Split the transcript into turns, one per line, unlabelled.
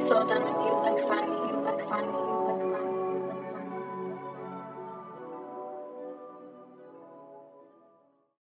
so done with you. Like finally, you